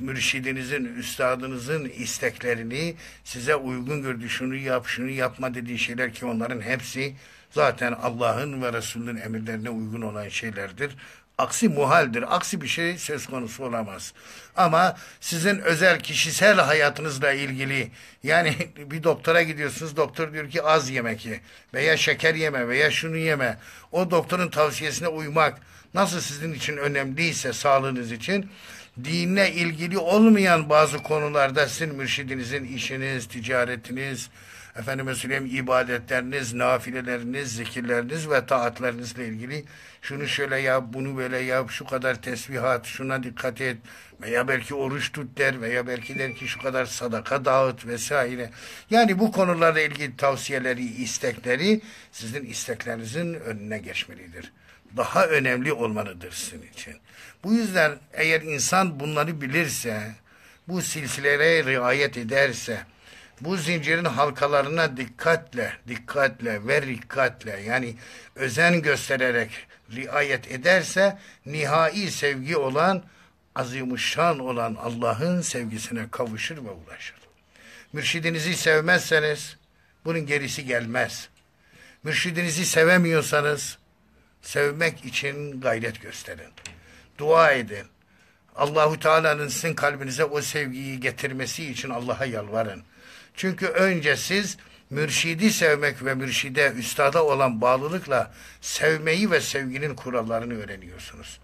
Speaker 1: Mürşidinizin, üstadınızın isteklerini size uygun gördüğü şunu yap, şunu yapma dediği şeyler ki onların hepsi zaten Allah'ın ve Resulünün emirlerine uygun olan şeylerdir. Aksi muhaldir. Aksi bir şey söz konusu olamaz. Ama sizin özel kişisel hayatınızla ilgili yani <laughs> bir doktora gidiyorsunuz. Doktor diyor ki az yemek ye veya şeker yeme veya şunu yeme. O doktorun tavsiyesine uymak nasıl sizin için önemliyse sağlığınız için dinle ilgili olmayan bazı konularda sizin mürşidinizin işiniz, ticaretiniz, efendime söyleyeyim ibadetleriniz, nafileleriniz, zikirleriniz ve taatlerinizle ilgili şunu şöyle yap, bunu böyle yap, şu kadar tesbihat, şuna dikkat et veya belki oruç tut der veya belki der ki şu kadar sadaka dağıt vesaire. Yani bu konularla ilgili tavsiyeleri, istekleri sizin isteklerinizin önüne geçmelidir. Daha önemli olmalıdır sizin için. Bu yüzden eğer insan bunları bilirse, bu silsilelere riayet ederse, bu zincirin halkalarına dikkatle, dikkatle ve dikkatle yani özen göstererek riayet ederse nihai sevgi olan, azimuşşan olan Allah'ın sevgisine kavuşur ve ulaşır. Mürşidinizi sevmezseniz bunun gerisi gelmez. Mürşidinizi sevemiyorsanız sevmek için gayret gösterin. Dua edin. Allahu Teala'nın sizin kalbinize o sevgiyi getirmesi için Allah'a yalvarın. Çünkü önce siz mürşidi sevmek ve mürşide, üstada olan bağlılıkla sevmeyi ve sevginin kurallarını öğreniyorsunuz.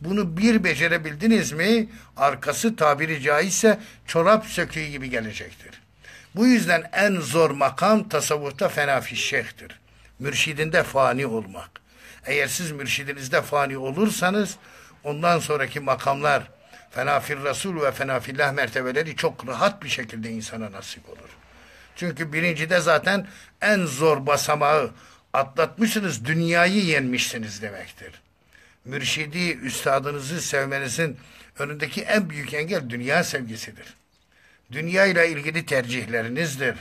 Speaker 1: Bunu bir becerebildiniz mi arkası tabiri caizse çorap söküğü gibi gelecektir. Bu yüzden en zor makam tasavvufta fenafişşehtir. Mürşidinde fani olmak. Eğer siz mürşidinizde fani olursanız ondan sonraki makamlar fenafir Resul ve fenafillah mertebeleri çok rahat bir şekilde insana nasip olur. Çünkü birincide zaten en zor basamağı atlatmışsınız, dünyayı yenmişsiniz demektir. Mürşidi, üstadınızı sevmenizin önündeki en büyük engel dünya sevgisidir. Dünya ile ilgili tercihlerinizdir.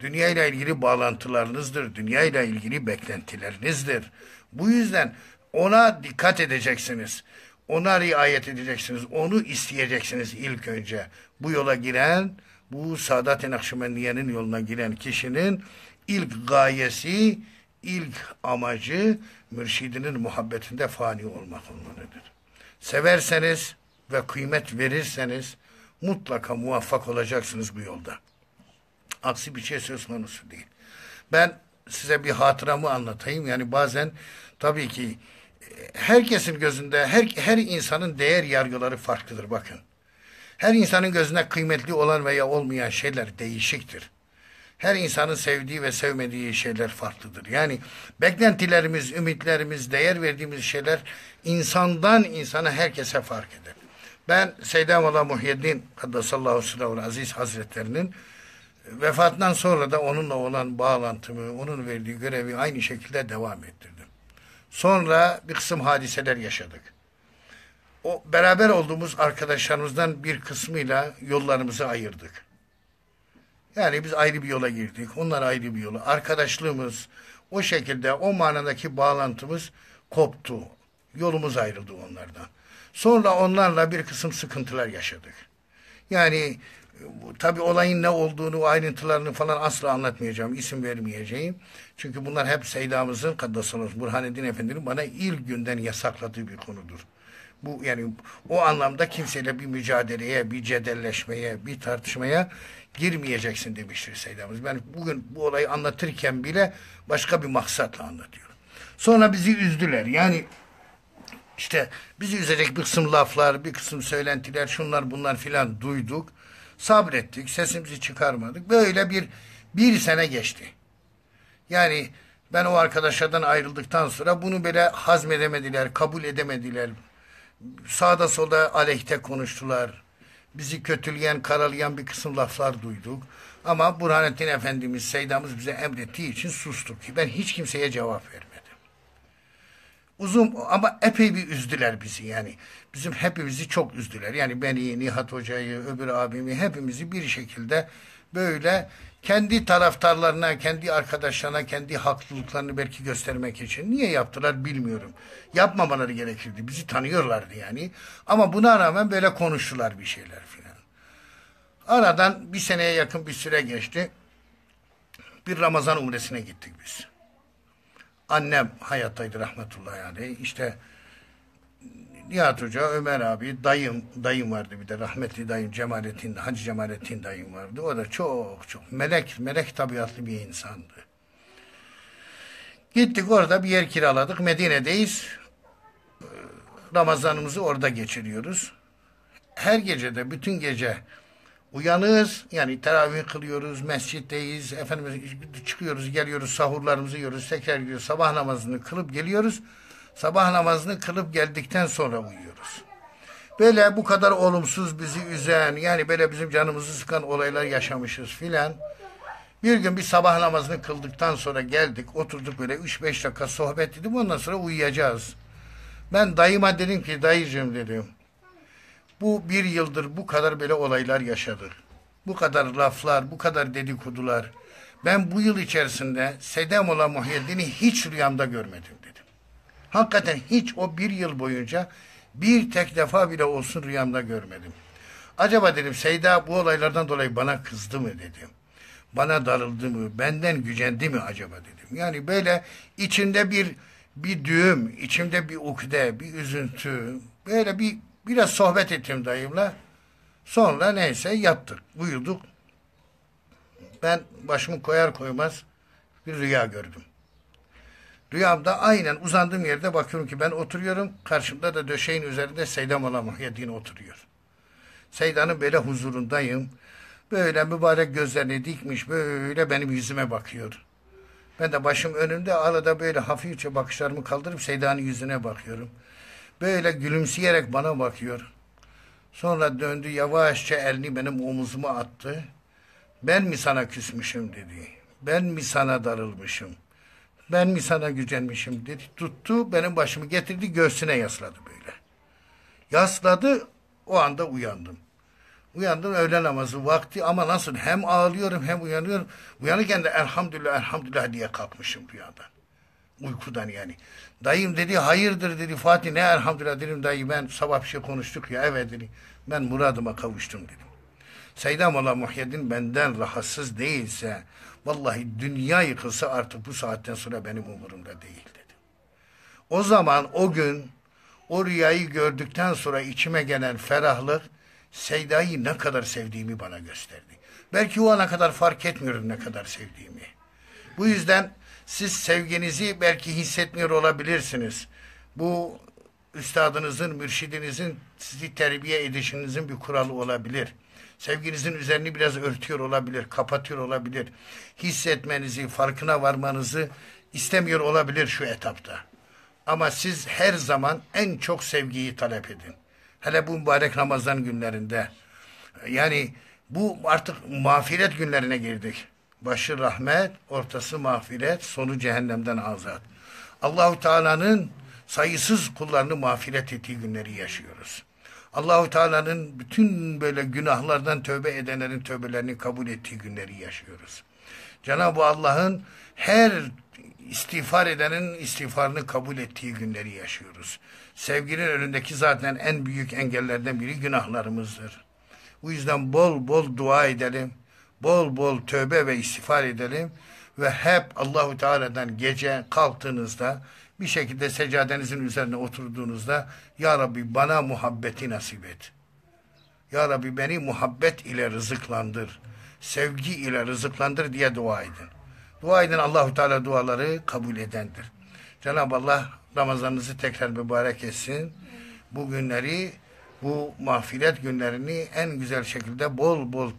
Speaker 1: Dünya ile ilgili bağlantılarınızdır. Dünya ile ilgili beklentilerinizdir. Bu yüzden ona dikkat edeceksiniz. Ona riayet edeceksiniz. Onu isteyeceksiniz ilk önce. Bu yola giren bu Sadat-ı Nakşibendiye'nin yoluna giren kişinin ilk gayesi, ilk amacı mürşidinin muhabbetinde fani olmak olmalıdır. Severseniz ve kıymet verirseniz mutlaka muvaffak olacaksınız bu yolda. Aksi bir şey söz konusu değil. Ben size bir hatıramı anlatayım. Yani bazen tabii ki e, herkesin gözünde her, her insanın değer yargıları farklıdır bakın. Her insanın gözüne kıymetli olan veya olmayan şeyler değişiktir. Her insanın sevdiği ve sevmediği şeyler farklıdır. Yani beklentilerimiz, ümitlerimiz, değer verdiğimiz şeyler insandan insana herkese fark eder. Ben Seyyidamala Muhyiddin Kaddasallahu Sırrahul Aziz Hazretlerinin vefatından sonra da onunla olan bağlantımı, onun verdiği görevi aynı şekilde devam ettirdim. Sonra bir kısım hadiseler yaşadık o beraber olduğumuz arkadaşlarımızdan bir kısmıyla yollarımızı ayırdık. Yani biz ayrı bir yola girdik. Onlar ayrı bir yola. Arkadaşlığımız o şekilde o manadaki bağlantımız koptu. Yolumuz ayrıldı onlardan. Sonra onlarla bir kısım sıkıntılar yaşadık. Yani tabi olayın ne olduğunu, ayrıntılarını falan asla anlatmayacağım, isim vermeyeceğim. Çünkü bunlar hep Seydamızın, Kaddasallahu Burhaneddin Efendi'nin bana ilk günden yasakladığı bir konudur. Bu yani o anlamda kimseyle bir mücadeleye, bir cedelleşmeye, bir tartışmaya girmeyeceksin demiştir Seyyidimiz. Ben bugün bu olayı anlatırken bile başka bir maksatla anlatıyorum. Sonra bizi üzdüler. Yani işte bizi üzecek bir kısım laflar, bir kısım söylentiler, şunlar bunlar filan duyduk. Sabrettik, sesimizi çıkarmadık. Böyle bir bir sene geçti. Yani ben o arkadaşlardan ayrıldıktan sonra bunu böyle hazmedemediler, kabul edemediler. Sağda solda aleyhte konuştular. Bizi kötüleyen, karalayan bir kısım laflar duyduk. Ama Burhanettin Efendimiz, Seydamız bize emrettiği için sustuk. Ben hiç kimseye cevap vermedim. Uzun ama epey bir üzdüler bizi yani. Bizim hepimizi çok üzdüler. Yani beni, Nihat Hoca'yı, öbür abimi hepimizi bir şekilde böyle kendi taraftarlarına, kendi arkadaşlarına, kendi haklılıklarını belki göstermek için. Niye yaptılar bilmiyorum. Yapmamaları gerekirdi. Bizi tanıyorlardı yani. Ama buna rağmen böyle konuştular bir şeyler filan. Aradan bir seneye yakın bir süre geçti. Bir Ramazan umresine gittik biz. Annem hayattaydı rahmetullahi aleyh. İşte Nihat Hoca, Ömer abi, dayım, dayım vardı bir de rahmetli dayım Cemalettin, Hacı Cemalettin dayım vardı. O da çok çok melek, melek tabiatlı bir insandı. Gittik orada bir yer kiraladık. Medine'deyiz. Ramazanımızı orada geçiriyoruz. Her gece de bütün gece uyanığız. Yani teravih kılıyoruz, mescitteyiz. Efendim çıkıyoruz, geliyoruz, sahurlarımızı yiyoruz, tekrar gidiyoruz. Sabah namazını kılıp geliyoruz. Sabah namazını kılıp geldikten sonra uyuyoruz. Böyle bu kadar olumsuz bizi üzen, yani böyle bizim canımızı sıkan olaylar yaşamışız filan. Bir gün bir sabah namazını kıldıktan sonra geldik, oturduk böyle 3-5 dakika sohbet edip ondan sonra uyuyacağız. Ben dayıma dedim ki dayıcığım dedim. Bu bir yıldır bu kadar böyle olaylar yaşadık. Bu kadar laflar, bu kadar dedikodular. Ben bu yıl içerisinde Sedemola Muhyiddin'i hiç rüyamda görmedim. Hakikaten hiç o bir yıl boyunca bir tek defa bile olsun rüyamda görmedim. Acaba dedim Seyda bu olaylardan dolayı bana kızdı mı dedim. Bana darıldı mı, benden gücendi mi acaba dedim. Yani böyle içinde bir bir düğüm, içimde bir ukde, bir üzüntü, böyle bir biraz sohbet ettim dayımla. Sonra neyse yattık, uyuduk. Ben başımı koyar koymaz bir rüya gördüm. Rüyamda aynen uzandığım yerde bakıyorum ki ben oturuyorum. Karşımda da döşeğin üzerinde Seydam Ola Muhyiddin oturuyor. Seyda'nın böyle huzurundayım. Böyle mübarek gözlerini dikmiş böyle benim yüzüme bakıyor. Ben de başım önünde arada böyle hafifçe bakışlarımı kaldırıp Seyda'nın yüzüne bakıyorum. Böyle gülümseyerek bana bakıyor. Sonra döndü yavaşça elini benim omuzuma attı. Ben mi sana küsmüşüm dedi. Ben mi sana darılmışım. Ben mi sana gücenmişim dedi. Tuttu benim başımı getirdi göğsüne yasladı böyle. Yasladı o anda uyandım. Uyandım öğle namazı vakti ama nasıl hem ağlıyorum hem uyanıyorum. Uyanırken de elhamdülillah elhamdülillah diye kalkmışım rüyadan. Uykudan yani. Dayım dedi hayırdır dedi Fatih ne elhamdülillah dedim dayı ben sabah bir şey konuştuk ya evet dedi. Ben muradıma kavuştum dedim. Seyyidam Allah Muhyiddin benden rahatsız değilse vallahi dünya yıkılsa artık bu saatten sonra benim umurumda değil dedi. O zaman o gün o rüyayı gördükten sonra içime gelen ferahlık Seyda'yı ne kadar sevdiğimi bana gösterdi. Belki o ana kadar fark etmiyorum ne kadar sevdiğimi. Bu yüzden siz sevginizi belki hissetmiyor olabilirsiniz. Bu üstadınızın, mürşidinizin sizi terbiye edişinizin bir kuralı olabilir. Sevginizin üzerini biraz örtüyor olabilir, kapatıyor olabilir. Hissetmenizi, farkına varmanızı istemiyor olabilir şu etapta. Ama siz her zaman en çok sevgiyi talep edin. Hele bu mübarek Ramazan günlerinde. Yani bu artık mağfiret günlerine girdik. Başı rahmet, ortası mağfiret, sonu cehennemden azat. Allahu Teala'nın sayısız kullarını mağfiret ettiği günleri yaşıyoruz. Allahu Teala'nın bütün böyle günahlardan tövbe edenlerin tövbelerini kabul ettiği günleri yaşıyoruz. Cenab-ı Allah'ın her istiğfar edenin istiğfarını kabul ettiği günleri yaşıyoruz. Sevginin önündeki zaten en büyük engellerden biri günahlarımızdır. Bu yüzden bol bol dua edelim. Bol bol tövbe ve istiğfar edelim ve hep Allahu Teala'dan gece kalktığınızda bir şekilde seccadenizin üzerine oturduğunuzda Ya Rabbi bana muhabbeti nasip et. Ya Rabbi beni muhabbet ile rızıklandır. Sevgi ile rızıklandır diye dua edin. Dua edin Allahu Teala duaları kabul edendir. Cenab-ı Allah Ramazanınızı tekrar mübarek etsin. Bu günleri, bu mağfiret günlerini en güzel şekilde bol bol